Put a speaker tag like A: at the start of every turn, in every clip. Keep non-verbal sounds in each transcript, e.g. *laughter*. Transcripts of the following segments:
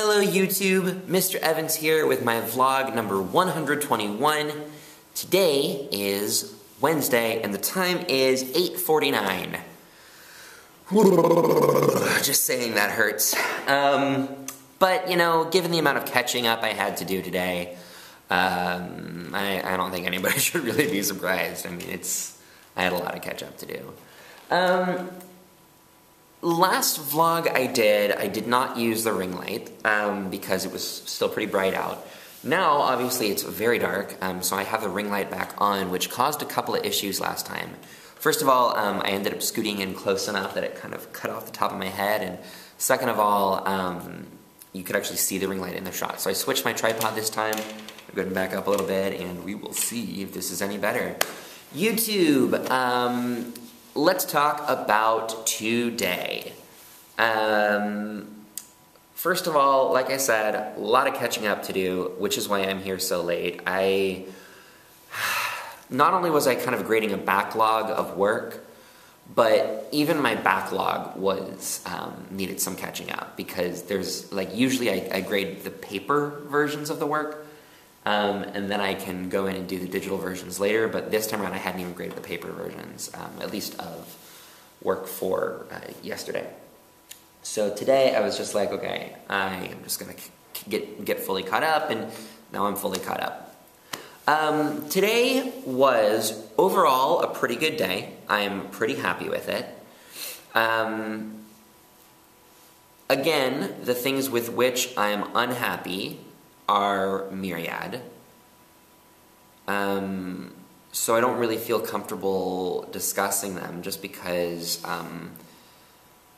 A: Hello YouTube, Mr. Evans here with my vlog number 121. Today is Wednesday and the time is 8.49. *sighs* Just saying that hurts. Um, but, you know, given the amount of catching up I had to do today, um, I, I, don't think anybody *laughs* should really be surprised. I mean, it's, I had a lot of catch up to do. Um, last vlog I did, I did not use the ring light um, because it was still pretty bright out. Now, obviously, it's very dark, um, so I have the ring light back on, which caused a couple of issues last time. First of all, um, I ended up scooting in close enough that it kind of cut off the top of my head, and second of all, um, you could actually see the ring light in the shot. So I switched my tripod this time, I'm going back up a little bit, and we will see if this is any better. YouTube, um, let's talk about today. Um, first of all, like I said, a lot of catching up to do, which is why I'm here so late. I *sighs* not only was I kind of grading a backlog of work, but even my backlog was um, needed some catching up because there's like usually I, I grade the paper versions of the work um, and then I can go in and do the digital versions later, but this time around I hadn't even graded the paper versions, um, at least of work for uh, yesterday. So today I was just like, okay, I am just gonna get, get fully caught up, and now I'm fully caught up. Um, today was overall a pretty good day. I'm pretty happy with it. Um, again, the things with which I'm unhappy are myriad. Um, so I don't really feel comfortable discussing them just because, um,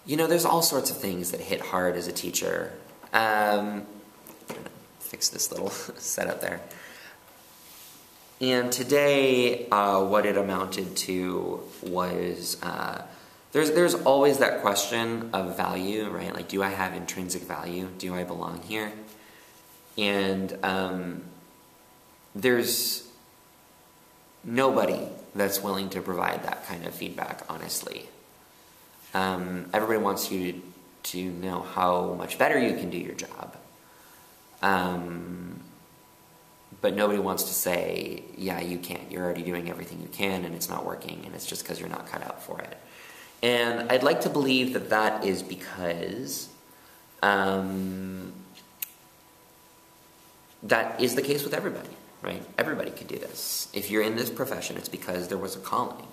A: you know, there's all sorts of things that hit hard as a teacher. Um, fix this little *laughs* setup there. And today, uh, what it amounted to was uh, there's there's always that question of value, right? Like, do I have intrinsic value? Do I belong here? And um, there's nobody that's willing to provide that kind of feedback, honestly. Um, everybody wants you to, know how much better you can do your job. Um, but nobody wants to say, yeah, you can't. You're already doing everything you can and it's not working and it's just because you're not cut out for it. And I'd like to believe that that is because um, that is the case with everybody, right? Everybody could do this. If you're in this profession, it's because there was a calling.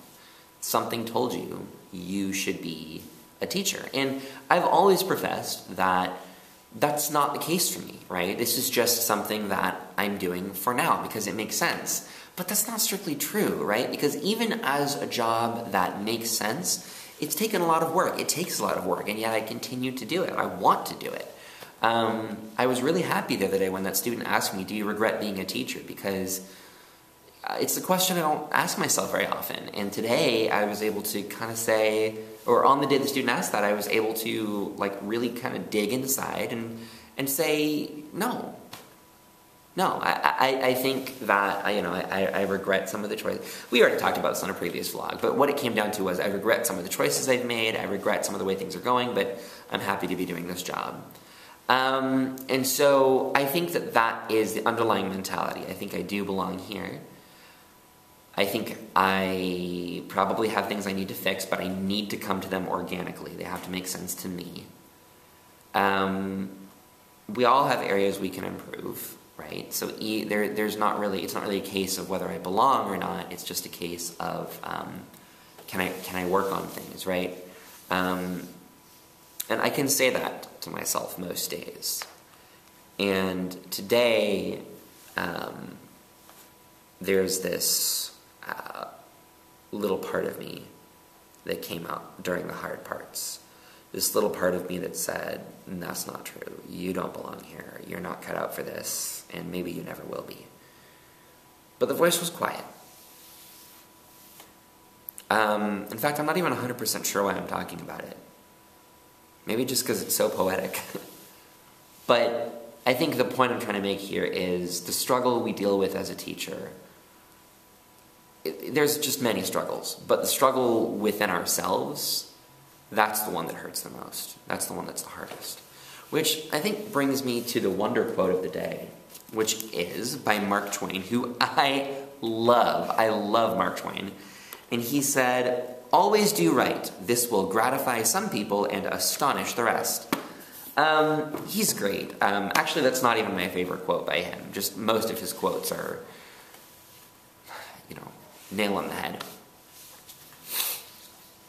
A: Something told you you should be a teacher. And I've always professed that that's not the case for me, right? This is just something that I'm doing for now because it makes sense. But that's not strictly true, right? Because even as a job that makes sense, it's taken a lot of work. It takes a lot of work, and yet I continue to do it. I want to do it. Um, I was really happy the other day when that student asked me, Do you regret being a teacher? Because uh, it's a question I don't ask myself very often. And today I was able to kind of say, or on the day the student asked that, I was able to like really kind of dig inside and, and say, No. No, I, I, I think that, you know, I, I regret some of the choices. We already talked about this on a previous vlog, but what it came down to was I regret some of the choices I've made, I regret some of the way things are going, but I'm happy to be doing this job. Um, and so I think that that is the underlying mentality. I think I do belong here. I think I probably have things I need to fix, but I need to come to them organically. They have to make sense to me. Um, we all have areas we can improve, right? So e- there, there's not really, it's not really a case of whether I belong or not. It's just a case of um, can I can I work on things, right? Um, and I can say that to myself most days. And today, um, there's this uh, little part of me that came out during the hard parts. This little part of me that said, That's not true. You don't belong here. You're not cut out for this. And maybe you never will be. But the voice was quiet. Um, in fact, I'm not even 100% sure why I'm talking about it. Maybe just because it's so poetic. *laughs* but I think the point I'm trying to make here is the struggle we deal with as a teacher. It, there's just many struggles, but the struggle within ourselves, that's the one that hurts the most. That's the one that's the hardest. Which I think brings me to the wonder quote of the day, which is by Mark Twain, who I love. I love Mark Twain. And he said, Always do right. This will gratify some people and astonish the rest. Um, he's great. Um, actually, that's not even my favorite quote by him. Just most of his quotes are, you know, nail on the head.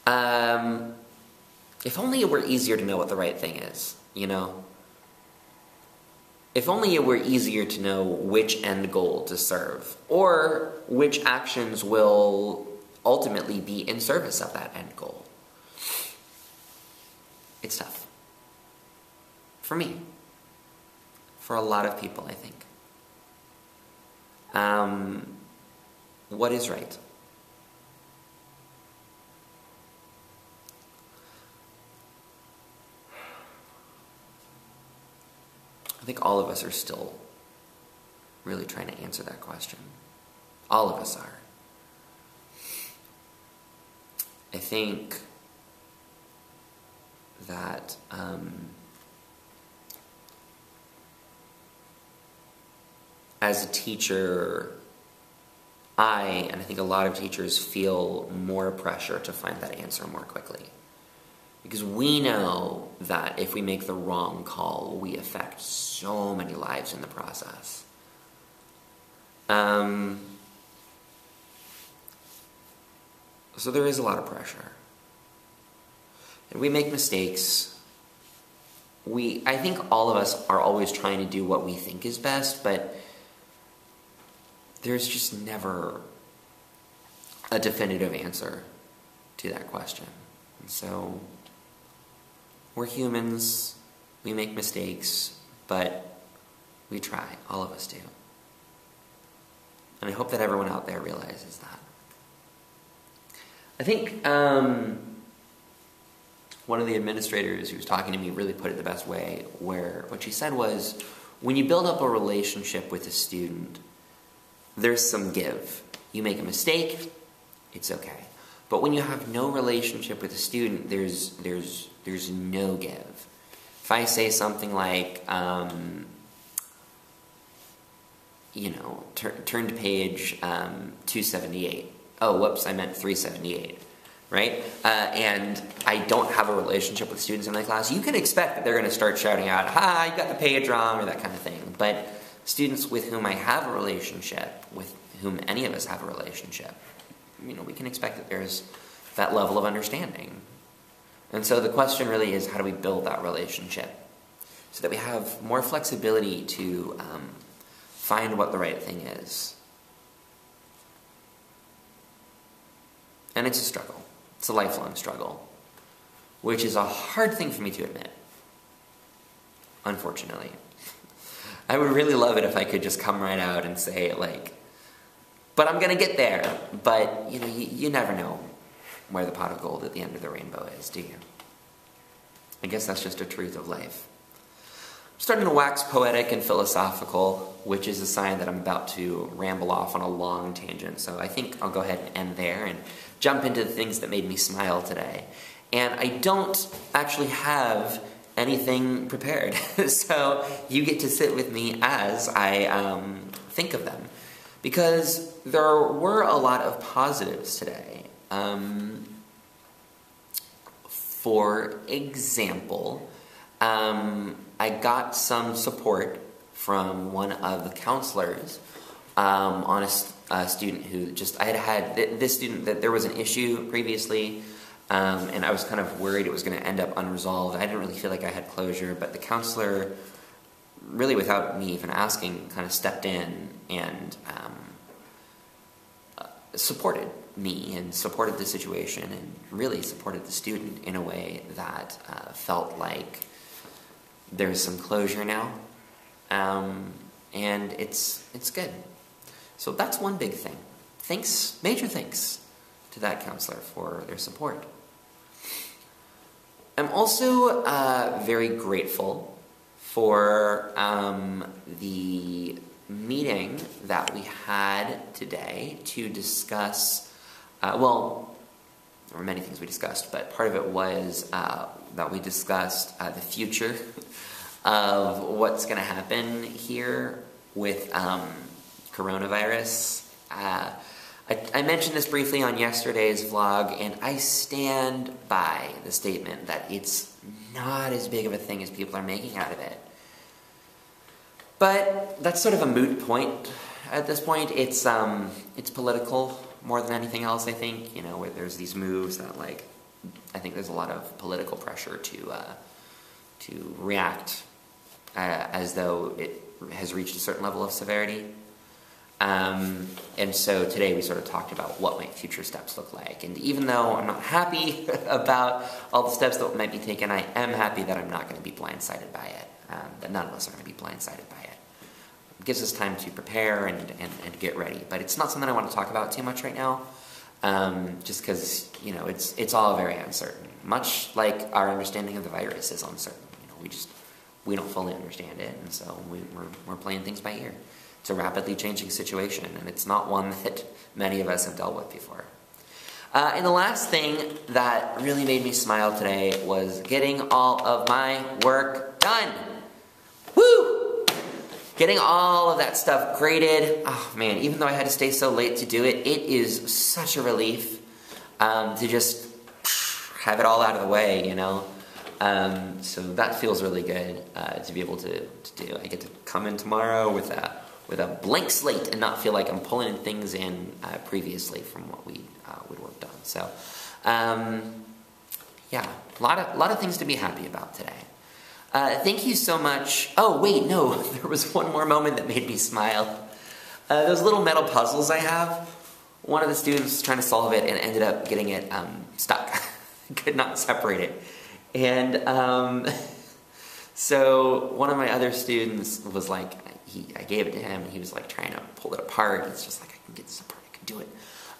A: Um, if only it were easier to know what the right thing is, you know? If only it were easier to know which end goal to serve, or which actions will ultimately be in service of that end goal. It's tough. For me. For a lot of people, I think. Um, what is right? I think all of us are still really trying to answer that question. All of us are. I think that um, as a teacher, I, and I think a lot of teachers, feel more pressure to find that answer more quickly. Because we know that if we make the wrong call, we affect so many lives in the process. Um, so there is a lot of pressure. And we make mistakes. We, I think all of us are always trying to do what we think is best, but there's just never a definitive answer to that question. And so we're humans, we make mistakes, but we try. All of us do. And I hope that everyone out there realizes that. I think um, one of the administrators who was talking to me really put it the best way, where what she said was when you build up a relationship with a student, there's some give. You make a mistake, it's okay. But when you have no relationship with a student, there's there's there's no give. If I say something like, um, you know, tur- turn to page um, 278. Oh, whoops, I meant 378 right? Uh, and I don't have a relationship with students in my class, you can expect that they're going to start shouting out, "Hi, you got the page wrong," or that kind of thing. But students with whom I have a relationship, with whom any of us have a relationship, you know, we can expect that there's that level of understanding. And so the question really is how do we build that relationship so that we have more flexibility to um, find what the right thing is? And it's a struggle, it's a lifelong struggle, which is a hard thing for me to admit, unfortunately. I would really love it if I could just come right out and say, like, but I'm to get there. But, you know, you, you never know where the pot of gold at the end of the rainbow is, do you? I guess that's just a truth of life. I'm starting to wax poetic and philosophical, which is a sign that I'm about to ramble off on a long tangent. So I think I'll go ahead and end there and jump into the things that made me smile today. And I don't actually have anything prepared. *laughs* so you get to sit with me as I um, think of them because there were a lot of positives today. Um, for example, um, I got some support from one of the counselors um, on a, a, student who just I had had th- this student that there was an issue previously. Um, and I was kind of worried it was going to end up unresolved. I didn't really feel like I had closure, but the counselor, really without me even asking, kind of stepped in and um, supported me and supported the situation and really supported the student in a way that uh, felt like there's some closure now, um, and it's it's good. So that's one big thing. Thanks, major thanks to that counselor for their support. I'm also uh, very grateful for um, the meeting that we had today to discuss, uh, well, there were many things we discussed, but part of it was uh, that we discussed uh, the future *laughs* of what's going to happen here with um, coronavirus. Uh, I, I mentioned this briefly on yesterday's vlog, and I stand by the statement that it's not as big of a thing as people are making out of it. But that's sort of a moot point at this point. It's um, it's political more than anything else. I think you know where there's these moves that like I think there's a lot of political pressure to uh, to react uh, as though it has reached a certain level of severity. Um, and so today we sort of talked about what might future steps look like. And even though I'm not happy *laughs* about all the steps that might be taken, I am happy that I'm not going to be blindsided by it. Um, that none of us are going to be blindsided by it. It gives us time to prepare and, and, and get ready. But it's not something I want to talk about too much right now, um, just because you know it's it's all very uncertain. Much like our understanding of the virus is uncertain. You know, we just we don't fully understand it, and so we, we're, we're playing things by ear. It's a rapidly changing situation, and it's not one that many of us have dealt with before. Uh, and the last thing that really made me smile today was getting all of my work done. Woo! Getting all of that stuff graded. Oh man, even though I had to stay so late to do it, it is such a relief um, to just have it all out of the way, you know? Um, so that feels really good uh, to be able to, to do. I get to come in tomorrow with a with a blank slate and not feel like I'm pulling things in uh, previously from what we uh, would worked on. So, um, yeah, a lot of lot of things to be happy about today. Uh, thank you so much. Oh wait, no, *laughs* there was one more moment that made me smile. Uh, those little metal puzzles I have. One of the students was trying to solve it and ended up getting it um, stuck. *laughs* Could not separate it. And um, *laughs* so one of my other students was like, he, I gave it to him, and he was like trying to pull it apart. It's just like I can get this apart, I can do it.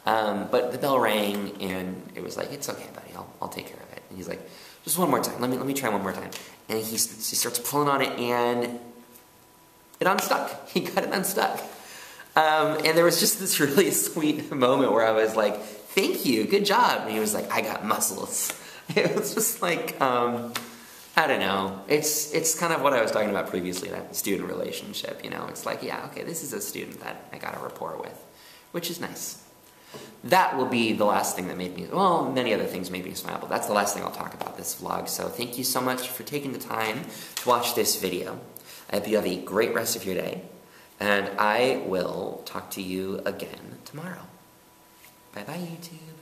A: Um, but the bell rang, and it was like, it's okay, buddy, I'll, I'll take care of it. And he's like, just one more time. Let me let me try one more time. And he, he starts pulling on it, and it unstuck. *laughs* He got it unstuck. Um, and there was just this really *laughs* sweet moment where I was like, "Thank you, good job." And he was like, "I got muscles." *laughs* It was just like. Um, I don't know. It's it's kind of what I was talking about previously, that student relationship, you know. It's like, yeah, okay, this is a student that I got a rapport with, which is nice. That will be the last thing that made me, well, many other things made me smile, but that's the last thing I'll talk about this vlog. So thank you so much for taking the time to watch this video. I hope you have a great rest of your day, and I will talk to you again tomorrow. Bye-bye, YouTube.